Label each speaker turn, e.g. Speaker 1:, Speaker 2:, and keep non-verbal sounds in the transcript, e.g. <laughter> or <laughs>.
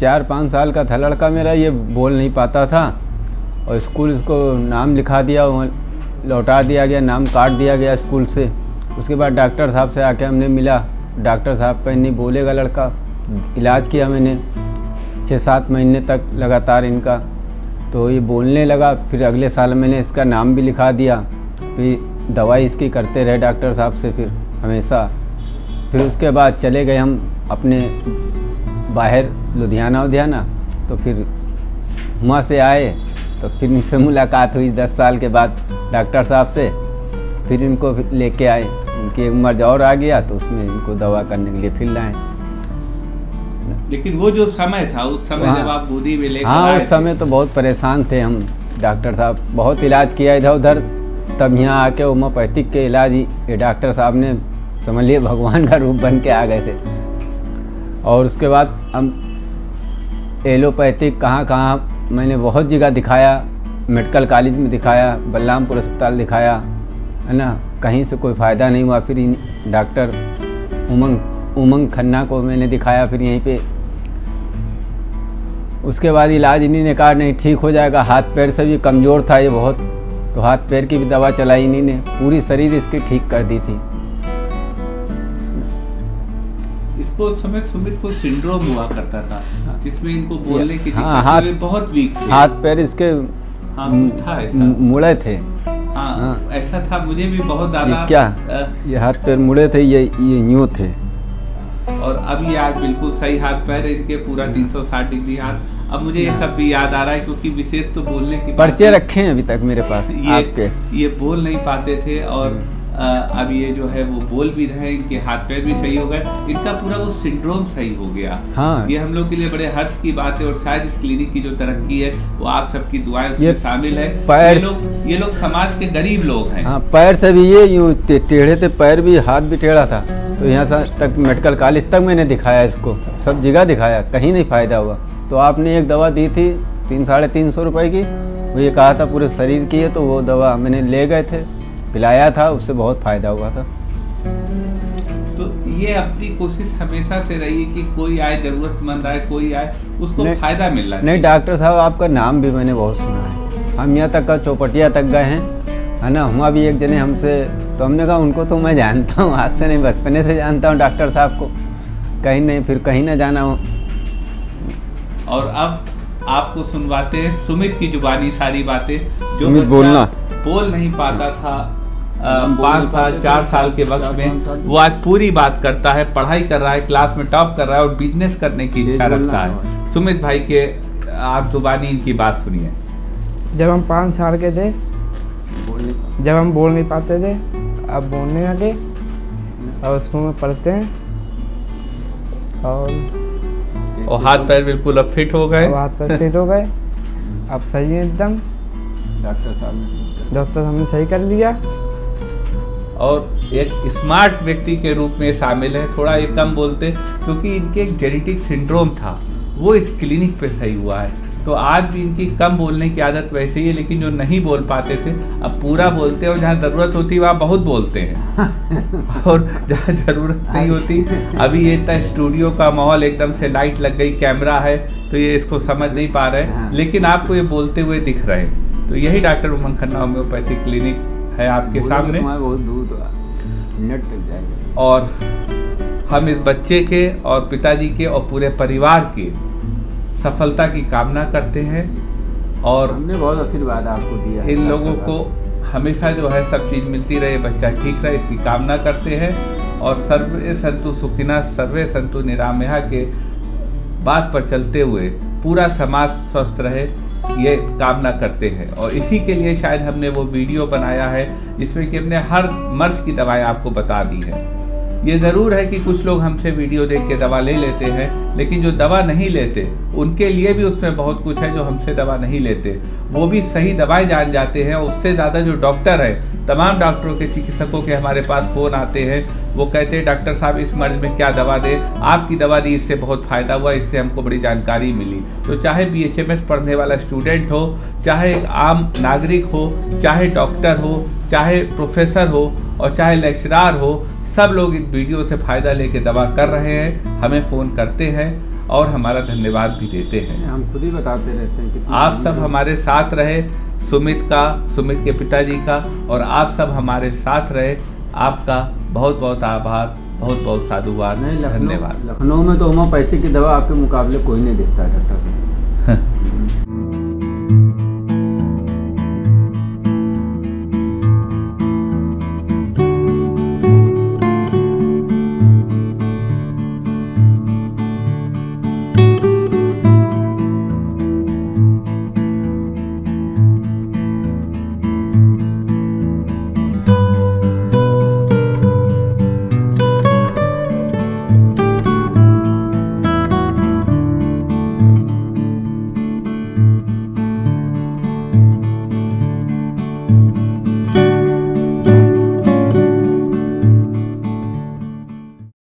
Speaker 1: चार पाँच साल का था लड़का मेरा, ये बोल नहीं पाता था। और स्कूल इसको नाम लिखा दिया लौटा दिया गया, नाम काट दिया गया स्कूल से। उसके बाद डॉक्टर साहब से आके हमने मिला। डॉक्टर साहब का नहीं बोलेगा लड़का। इलाज किया मैंने। छः सात महीने तक लगातार इनका। तो ये बोलने लगा, फिर अगले साल मैंने इसका नाम भी लिखा दिया। फिर दवाई इसकी करते रहे डॉक्टर साहब से फिर, हमेशा। फिर उसके बाद चले गए हम अपने बाहर लुधियाना उधियाना तो फिर वहाँ से आए तो फिर इनसे मुलाकात हुई दस साल के बाद डॉक्टर साहब से। फिर इनको लेके आए। उनकी उम्र और आ गया तो उसमें इनको दवा करने के लिए फिर लाए।
Speaker 2: लेकिन वो जो समय था उस समय
Speaker 1: हाँ।
Speaker 2: जब आप गोदी में लेकर
Speaker 1: हाँ
Speaker 2: आए
Speaker 1: उस समय तो बहुत परेशान थे हम। डॉक्टर साहब बहुत इलाज किया इधर उधर। तब यहाँ आके होम्योपैथिक के इलाज ही डॉक्टर साहब ने समझ लिए भगवान का रूप बन के आ गए थे। और उसके बाद हम एलोपैथिक, कहाँ कहाँ मैंने बहुत जगह दिखाया, मेडिकल कॉलेज में दिखाया, बलरामपुर अस्पताल दिखाया, है ना? कहीं से कोई फ़ायदा नहीं हुआ, फिर डॉक्टर उमंग उमंग खन्ना को मैंने दिखाया, फिर यहीं पे। उसके बाद इलाज इन्हीं ने कहा, नहीं, ठीक हो जाएगा, हाथ पैर से भी कमज़ोर था ये बहुत तो हाथ पैर की भी दवा चलाई इन्हीं ने, पूरी शरीर इसकी ठीक कर दी थी।
Speaker 2: इसको समय सुमित को सिंड्रोम हुआ करता था जिसमें इनको बोलने की
Speaker 1: हाँ, हाथ-
Speaker 2: बहुत वीक थे।
Speaker 1: हाथ पैर इसके
Speaker 2: हाँ था ऐसा।
Speaker 1: मुड़े थे।
Speaker 2: हाँ
Speaker 1: हाँ।
Speaker 2: ऐसा था मुझे भी बहुत ज़्यादा
Speaker 1: क्या? ये हाथ पैर मुड़े थे ये ये यूँ थे।
Speaker 2: और अब ये आज बिल्कुल सही हाथ पैर इनके पूरा 360 डिग्री हाथ। अब मुझे ये सब भी याद आ रहा है क्योंकि विशेष तो बोलने की
Speaker 1: पर्चे रखे हैं अभी तक मेरे पास
Speaker 2: ये
Speaker 1: आपके।
Speaker 2: ये बोल नहीं पाते थे और अब ये जो है वो बोल भी रहे हैं इनके हाथ पैर भी सही हो गए। इनका पूरा वो सिंड्रोम सही हो गया।
Speaker 1: हाँ।
Speaker 2: ये हम लोग के लिए बड़े हर्ष की बात है और शायद इस क्लिनिक की जो तरक्की है वो आप सबकी दुआएँ उसमें शामिल है।
Speaker 1: पैर-
Speaker 2: ये लोग ये लोग समाज के गरीब लोग हैं।
Speaker 1: हाँ पैर से भी ये यूँ टेढ़े थे पैर भी हाथ भी टेढ़ा था। तो यहाँ तक मेडिकल कॉलेज तक मैंने दिखाया इसको। सब जगह दिखाया कहीं नहीं फ़ायदा हुआ। तो आपने एक दवा दी थी तीन साढ़े तीन सौ रुपये की। वो ये कहा था पूरे शरीर की है तो वो दवा मैंने ले गए थे। पिलाया था उससे बहुत फ़ायदा हुआ था।
Speaker 2: तो ये अपनी कोशिश हमेशा से रही है कि कोई आए जरूरतमंद आए कोई आए उसको फ़ायदा मिलना
Speaker 1: नहीं डॉक्टर साहब आपका नाम भी मैंने बहुत सुना है। हम यहाँ तक का चौपटिया तक गए हैं है ना? हुआ भी एक जने हमसे तो हमने कहा उनको तो मैं जानता हूँ आज से नहीं बचपने से जानता हूँ डॉक्टर साहब को। कहीं नहीं फिर कहीं ना जाना हो।
Speaker 2: और अब आपको सुनवाते हैं सुमित की जुबानी सारी बातें जो
Speaker 1: सुमित बोलना।
Speaker 2: बोल नहीं पाता था पाँच साल चार साल के वक्त में वो आज पूरी बात करता है पढ़ाई कर रहा है क्लास में टॉप कर रहा है और बिज़नेस करने की इच्छा रखता
Speaker 1: है।
Speaker 2: सुमित भाई के आप जुबानी इनकी बात सुनिए।
Speaker 3: जब हम पाँच साल के थे जब हम बोल नहीं पाते थे अब बोलने लगे और स्कूल में पढ़ते हैं और
Speaker 2: और हाथ पैर बिल्कुल अब फिट हो गए।
Speaker 3: हाथ पर फिट हो गए। अब सही है एकदम।
Speaker 1: डॉक्टर साहब ने
Speaker 3: डॉक्टर हमने सही कर लिया।
Speaker 2: और एक स्मार्ट व्यक्ति के रूप में शामिल है थोड़ा ये कम बोलते क्योंकि इनके एक जेनेटिक सिंड्रोम था। वो इस क्लिनिक पे सही हुआ है। तो आज भी इनकी कम बोलने की आदत वैसे ही है लेकिन जो नहीं बोल पाते थे अब पूरा बोलते हैं और जहाँ ज़रूरत होती है वहाँ बहुत बोलते हैं। <laughs> और जहाँ ज़रूरत नहीं होती अभी ये इतना स्टूडियो का माहौल एकदम से लाइट लग गई कैमरा है तो ये इसको समझ नहीं पा रहे
Speaker 1: हाँ।
Speaker 2: लेकिन आपको ये बोलते हुए दिख रहे हैं। तो यही doctor Umang Khanna homeopathic clinic है आपके सामने।
Speaker 1: बहुत दूर तो मिनट तक जाएगा।
Speaker 2: और हम इस बच्चे के और पिताजी के और पूरे परिवार के सफलता की कामना करते हैं और
Speaker 1: हमने बहुत आशीर्वाद आपको दिया
Speaker 2: इन लोगों को हमेशा जो है सब चीज़ मिलती रहे बच्चा ठीक रहे इसकी कामना करते हैं। और सर्वे संतु सुखिना सर्वे संतु निरामया के बात पर चलते हुए पूरा समाज स्वस्थ रहे। ये कामना करते हैं। और इसी के लिए शायद हमने वो वीडियो बनाया है जिसमें कि हमने हर मर्ज की दवाएँ आपको बता दी है। ये ज़रूर है कि कुछ लोग हमसे वीडियो देख के दवा ले लेते हैं, लेकिन जो दवा नहीं लेते, उनके लिए भी उसमें बहुत कुछ है जो हमसे दवा नहीं लेते। वो भी सही दवाएँ जान जाते हैं उससे ज़्यादा जो डॉक्टर है, तमाम डॉक्टरों के चिकित्सकों के हमारे पास फ़ोन आते हैं। वो कहते हैं, डॉक्टर साहब, इस मर्ज में क्या दवा दें? आपकी दवा दी, इससे बहुत फ़ायदा हुआ, इससे हमको बड़ी जानकारी मिली। तो चाहे बी पढ़ने वाला स्टूडेंट हो, चाहे एक आम नागरिक हो, चाहे डॉक्टर हो, चाहे प्रोफेसर हो, और चाहे लेक्चरार हो सब लोग इन वीडियो से फ़ायदा लेके दवा कर रहे हैं हमें फ़ोन करते हैं और हमारा धन्यवाद भी देते हैं।
Speaker 1: हम खुद ही बताते रहते हैं कितनी
Speaker 2: आप सब हमारे साथ रहे सुमित का सुमित के पिताजी का और आप सब हमारे साथ रहे आपका बहुत बहुत आभार बहुत बहुत साधुवाद धन्यवाद।
Speaker 1: लखनऊ में तो होम्योपैथिक की दवा आपके मुकाबले कोई नहीं देता है डॉक्टर साहब।